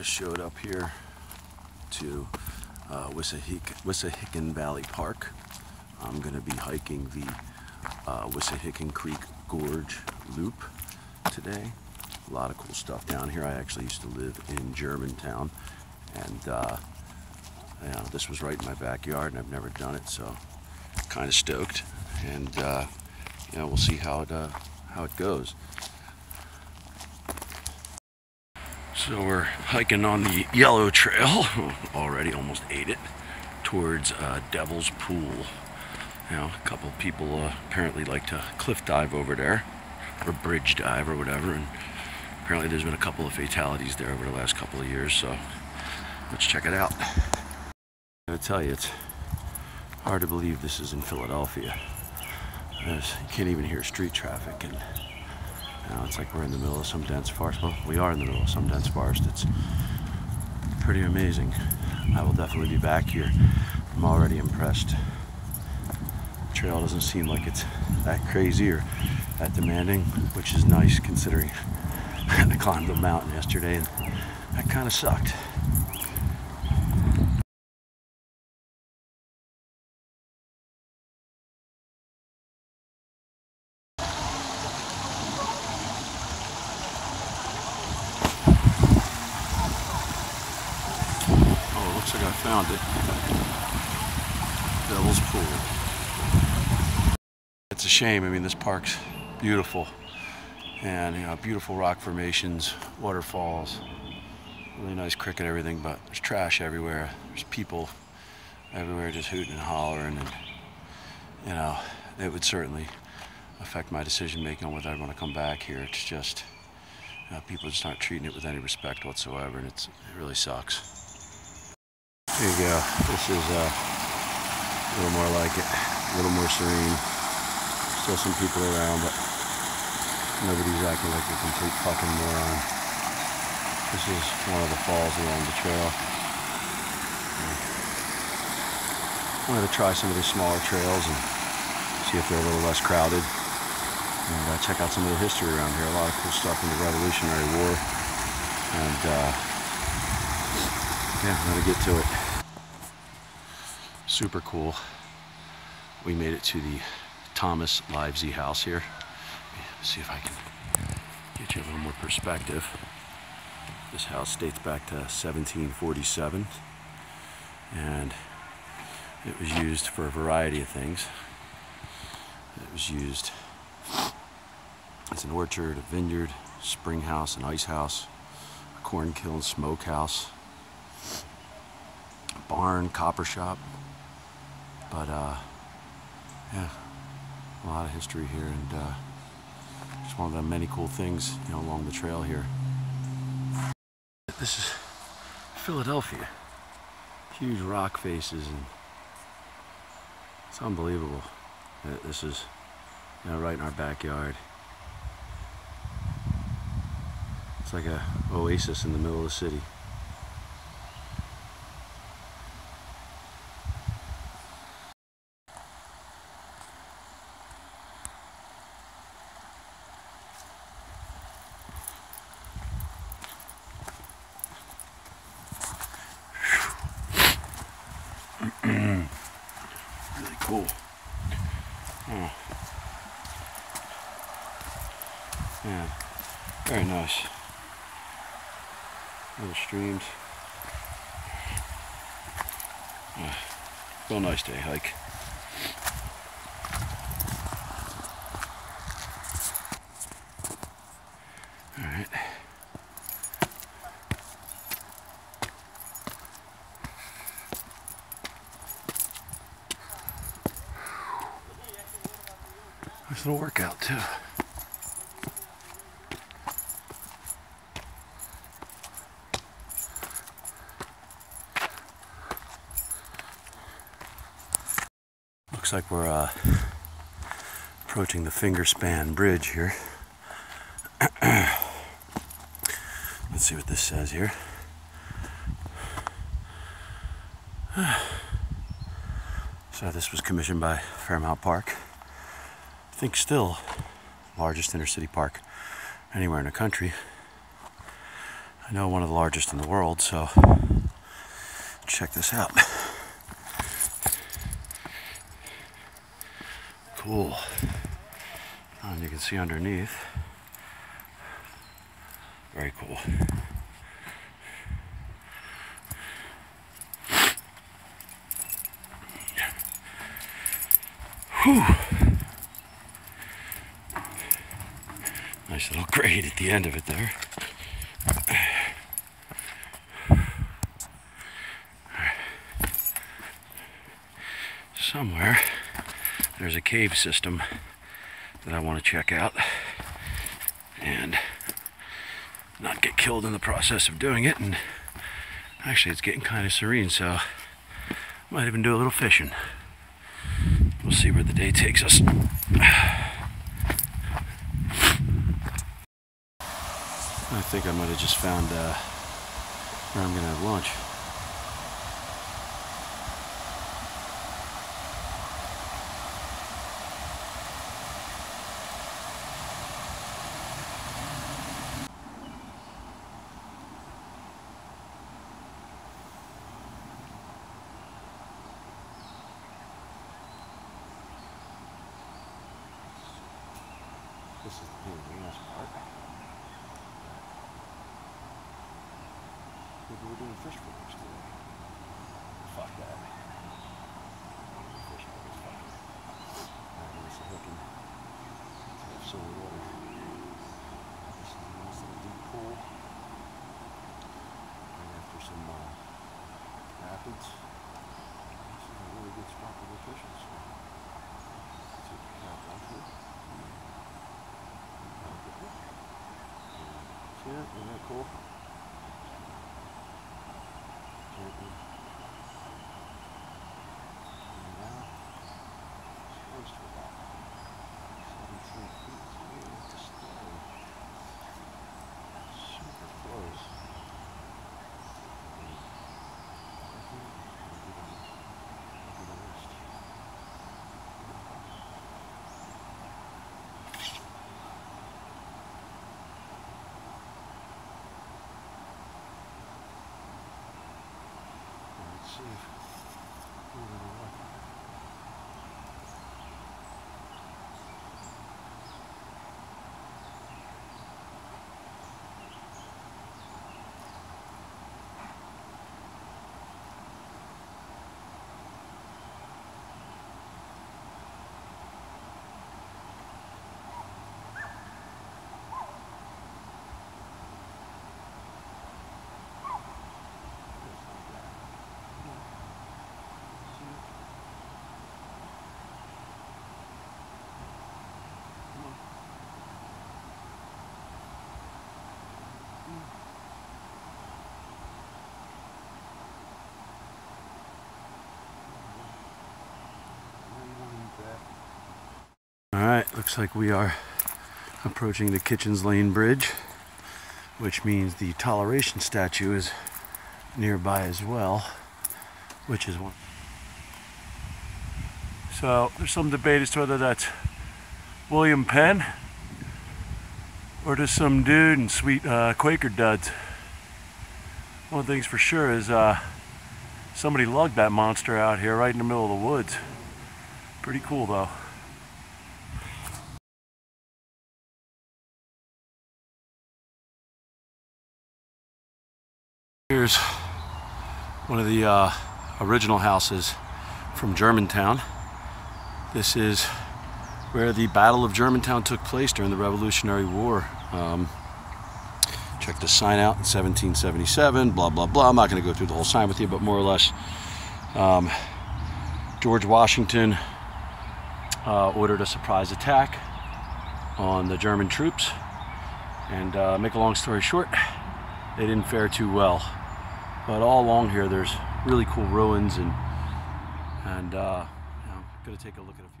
just showed up here to uh, Wissahickon Valley Park. I'm going to be hiking the uh, Wissahickon Creek Gorge Loop today. A lot of cool stuff down here. I actually used to live in Germantown and uh, you know, this was right in my backyard and I've never done it so kind of stoked and uh, you know we'll see how it uh, how it goes. So we're hiking on the yellow trail, already almost ate it, towards uh, Devil's Pool. Now, a couple people uh, apparently like to cliff dive over there, or bridge dive or whatever, and apparently there's been a couple of fatalities there over the last couple of years, so let's check it out. I tell you, it's hard to believe this is in Philadelphia. There's, you can't even hear street traffic, and now it's like we're in the middle of some dense forest. Well, we are in the middle of some dense forest. It's pretty amazing. I will definitely be back here. I'm already impressed. The trail doesn't seem like it's that crazy or that demanding, which is nice considering I climbed the mountain yesterday and that kind of sucked. looks like I found it. Devil's Pool. It's a shame. I mean, this park's beautiful. And, you know, beautiful rock formations, waterfalls, really nice cricket, everything, but there's trash everywhere. There's people everywhere just hooting and hollering. And, you know, it would certainly affect my decision making on whether I want to come back here. It's just, you know, people just aren't treating it with any respect whatsoever, and it's, it really sucks. There you go. This is uh, a little more like it, a little more serene. Still some people around, but nobody's acting like a complete fucking moron. This is one of the falls along the trail. I wanted to try some of these smaller trails and see if they're a little less crowded. And uh, check out some of the history around here. A lot of cool stuff from the Revolutionary War. And uh, yeah, I'm gonna get to it super cool. We made it to the Thomas Livesey house here. See if I can get you a little more perspective. This house dates back to 1747 and it was used for a variety of things. It was used as an orchard, a vineyard, spring house, an ice house, a corn kiln, smokehouse, barn, copper shop, but uh, yeah, a lot of history here, and uh, just one of the many cool things you know along the trail here. This is Philadelphia. Huge rock faces, and it's unbelievable. This is you know right in our backyard. It's like a oasis in the middle of the city. Yeah, very nice. Little streams. Yeah. Real nice day hike. All right. Nice little workout too. Looks like we're uh, approaching the Fingerspan Bridge here. Let's see what this says here. So this was commissioned by Fairmount Park I think still largest inner city park anywhere in the country. I know one of the largest in the world, so check this out. Cool. Oh, and you can see underneath. Very cool. Whew. Nice little grade at the end of it there. Somewhere there's a cave system that I want to check out and not get killed in the process of doing it and actually it's getting kind of serene so might even do a little fishing. We'll see where the day takes us. I think I might have just found uh, where I'm gonna have lunch This is the in part. Maybe we're doing fish fingers today. Fuck that. Fish fingers, fuck. Alright, have some water. This is a nice little deep pool. Right after some uh, rapids. This is a really good spot to go fishing. So. Take your cap off here. That? Isn't that cool? Gently. Mm. And out. It's close to about 17 feet. So we have to stay super close. And I think we'll get on- I'll get on this. Let's see if we're gonna work. Just like that. See it? Come on. Mm. All right, looks like we are approaching the Kitchens Lane Bridge, which means the toleration statue is nearby as well, which is one. So there's some debate as to whether that's William Penn or just some dude in sweet uh, Quaker duds. One things for sure is uh, somebody lugged that monster out here right in the middle of the woods. Pretty cool though. Here's one of the uh, original houses from Germantown. This is where the Battle of Germantown took place during the Revolutionary War. Um, check the sign out in 1777, blah, blah, blah. I'm not going to go through the whole sign with you, but more or less, um, George Washington uh, ordered a surprise attack on the German troops. And uh, make a long story short, they didn't fare too well. But all along here, there's really cool ruins, and and uh, know, gonna take a look at a few.